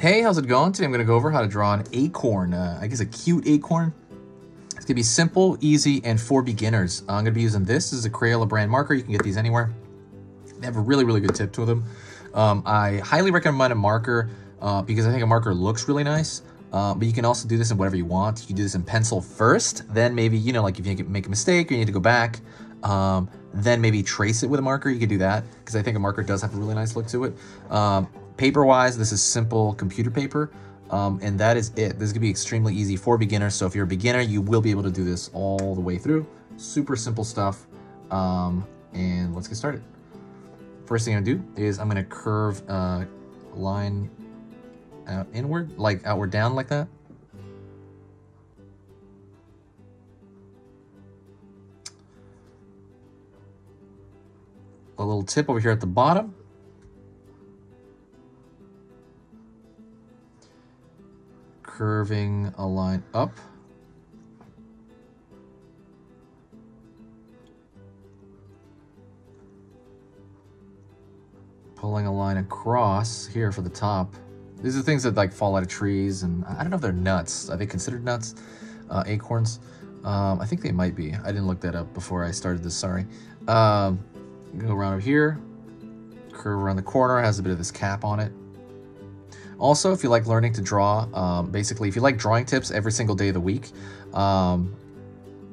Hey, how's it going? Today I'm going to go over how to draw an acorn. Uh, I guess a cute acorn. It's going to be simple, easy, and for beginners. I'm going to be using this. This is a Crayola brand marker. You can get these anywhere. They have a really, really good tip to them. Um, I highly recommend a marker uh, because I think a marker looks really nice. Uh, but you can also do this in whatever you want. You can do this in pencil first, then maybe, you know, like if you make a mistake or you need to go back, um, then maybe trace it with a marker. You could do that because I think a marker does have a really nice look to it. Um, Paper-wise, this is simple computer paper, um, and that is it. This is gonna be extremely easy for beginners. So if you're a beginner, you will be able to do this all the way through. Super simple stuff. Um, and let's get started. First thing I'm gonna do is I'm gonna curve uh, a line out inward, like outward down like that. A little tip over here at the bottom. Curving a line up. Pulling a line across here for the top. These are things that like fall out of trees and I don't know if they're nuts. Are they considered nuts? Uh, acorns? Um, I think they might be. I didn't look that up before I started this, sorry. Um, go around here, curve around the corner, has a bit of this cap on it. Also, if you like learning to draw, um, basically, if you like drawing tips every single day of the week, um,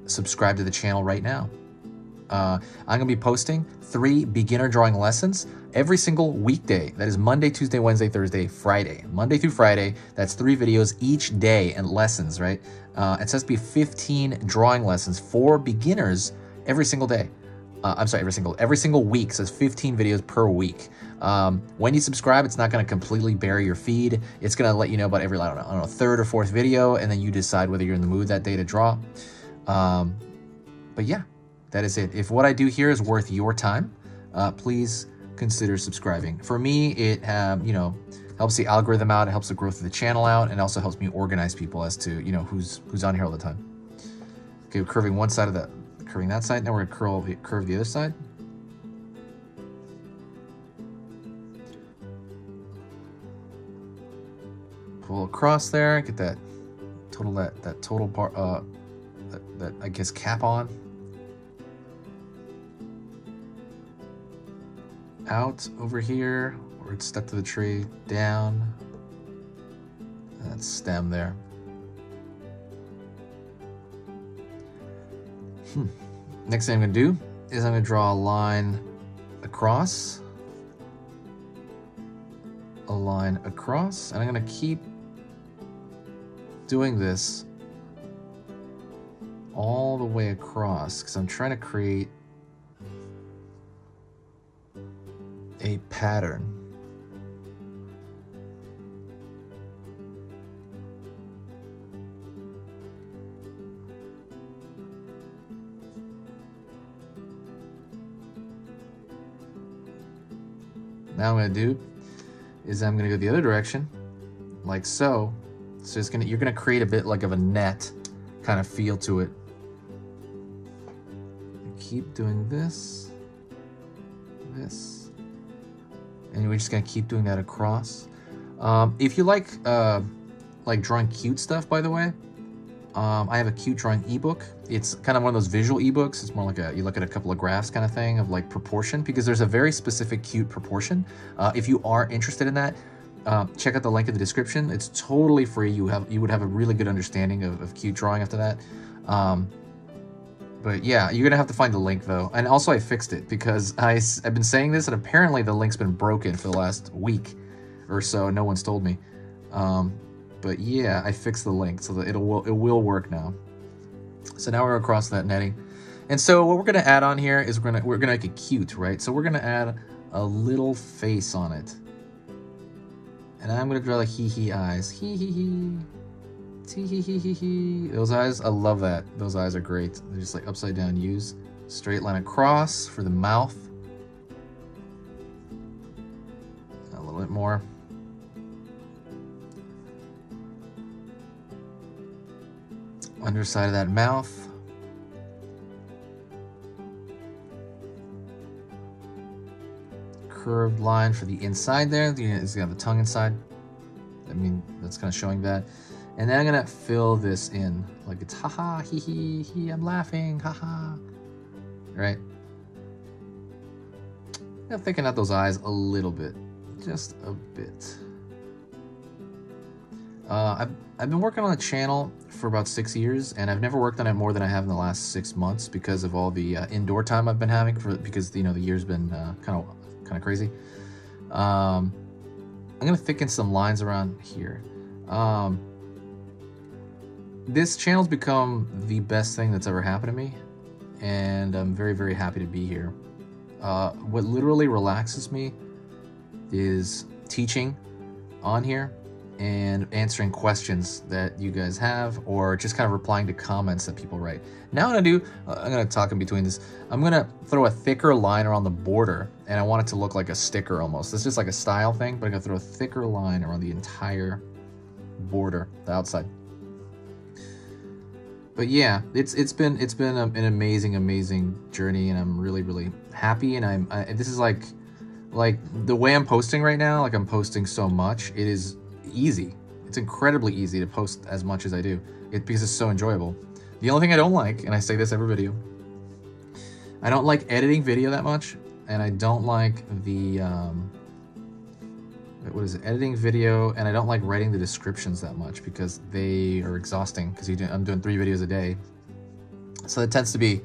subscribe to the channel right now. Uh, I'm going to be posting three beginner drawing lessons every single weekday. That is Monday, Tuesday, Wednesday, Thursday, Friday. Monday through Friday, that's three videos each day and lessons, right? Uh, it says to be 15 drawing lessons for beginners every single day. Uh, I'm sorry, every single every single week says 15 videos per week. Um, when you subscribe, it's not going to completely bury your feed. It's going to let you know about every I don't, know, I don't know third or fourth video, and then you decide whether you're in the mood that day to draw. Um, but yeah, that is it. If what I do here is worth your time, uh, please consider subscribing. For me, it um, you know helps the algorithm out, it helps the growth of the channel out, and also helps me organize people as to you know who's who's on here all the time. Okay, curving one side of the curving that side. Now we're gonna curl curve the other side. Pull across there, get that total that that total part uh that, that I guess cap on. Out over here, it's stuck to the tree, down. That stem there. Hmm. Next thing I'm gonna do is I'm gonna draw a line across, a line across, and I'm gonna keep doing this all the way across because I'm trying to create a pattern. Now I'm to do is I'm going to go the other direction, like so. So it's gonna you're gonna create a bit like of a net kind of feel to it. Keep doing this, this, and we're just gonna keep doing that across. Um, if you like uh, like drawing cute stuff, by the way, um, I have a cute drawing ebook. It's kind of one of those visual ebooks. It's more like a, you look at a couple of graphs kind of thing of like proportion because there's a very specific cute proportion. Uh, if you are interested in that, uh, check out the link in the description. It's totally free. You have you would have a really good understanding of, of cute drawing after that. Um, but yeah, you're gonna have to find the link though. And also I fixed it because I, I've been saying this and apparently the link's been broken for the last week or so. No one's told me. Um, but yeah, I fixed the link so that it'll it will work now. So now we're across that netting. And so what we're gonna add on here is we're gonna we're gonna make it cute, right? So we're gonna add a little face on it. And I'm gonna draw the hee hee eyes. Hee hee hee. Hee hee hee hee hee. Those eyes, I love that. Those eyes are great. They're just like upside down U's. Straight line across for the mouth. A little bit more. Underside of that mouth. curved line for the inside there. It's gonna have the tongue inside. I mean, that's kind of showing that. And then I'm gonna fill this in, like it's haha, hee hee, hee, I'm laughing, haha, right? I'm thicken out those eyes a little bit, just a bit. Uh, I've, I've been working on the channel for about six years, and I've never worked on it more than I have in the last six months because of all the uh, indoor time I've been having for because you know the year's been kind of kind of crazy. Um, I'm gonna thicken some lines around here. Um, this channel's become the best thing that's ever happened to me, and I'm very very happy to be here. Uh, what literally relaxes me is teaching on here and answering questions that you guys have or just kind of replying to comments that people write. Now what I do, uh, I'm gonna talk in between this, I'm gonna throw a thicker line around the border and I want it to look like a sticker almost. It's just like a style thing, but I'm gonna throw a thicker line around the entire border, the outside. But yeah, it's it's been it's been a, an amazing amazing journey, and I'm really really happy. And I'm I, this is like like the way I'm posting right now. Like I'm posting so much, it is easy. It's incredibly easy to post as much as I do it, because it's so enjoyable. The only thing I don't like, and I say this every video, I don't like editing video that much, and I don't like the, um, what is it, editing video, and I don't like writing the descriptions that much because they are exhausting because I'm doing three videos a day. So it tends to be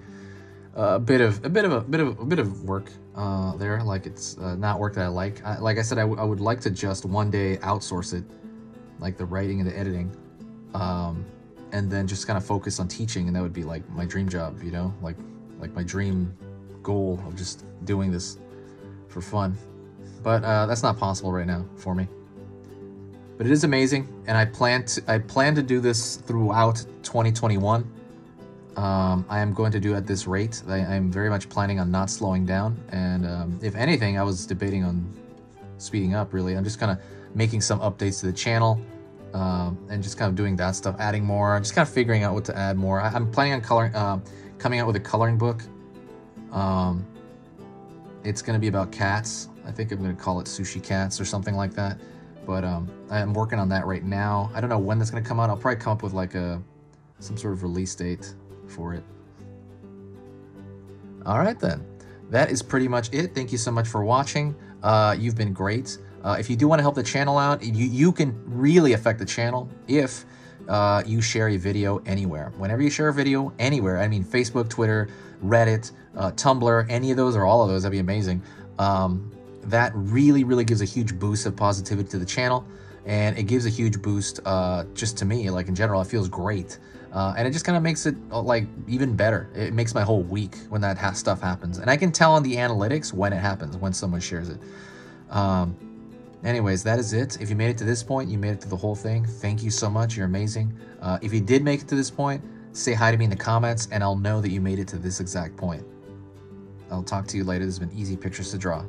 a bit of a bit of a bit of a bit of work uh, there. Like it's uh, not work that I like. I, like I said, I would like to just one day outsource it, like the writing and the editing, um, and then just kind of focus on teaching, and that would be like my dream job. You know, like like my dream goal of just doing this for fun. But uh, that's not possible right now for me. But it is amazing, and I plan to I plan to do this throughout 2021 um, I am going to do at this rate. I, am very much planning on not slowing down. And um, if anything, I was debating on speeding up, really. I'm just kind of making some updates to the channel um, and just kind of doing that stuff, adding more, just kind of figuring out what to add more. I, am planning on coloring, uh, coming out with a coloring book. Um, it's going to be about cats. I think I'm going to call it Sushi Cats or something like that. But um, I'm working on that right now. I don't know when that's going to come out. I'll probably come up with like a some sort of release date for it. All right, then. That is pretty much it. Thank you so much for watching. Uh, you've been great. Uh, if you do want to help the channel out, you, you can really affect the channel if uh, you share a video anywhere. Whenever you share a video anywhere, I mean Facebook, Twitter, Reddit, uh, Tumblr, any of those or all of those, that'd be amazing. Um, that really, really gives a huge boost of positivity to the channel and it gives a huge boost uh, just to me. Like in general, it feels great. Uh, and it just kind of makes it uh, like even better. It makes my whole week when that ha stuff happens. And I can tell on the analytics when it happens, when someone shares it. Um, anyways, that is it. If you made it to this point, you made it to the whole thing. Thank you so much. You're amazing. Uh, if you did make it to this point, say hi to me in the comments and I'll know that you made it to this exact point. I'll talk to you later. Has been Easy Pictures to Draw.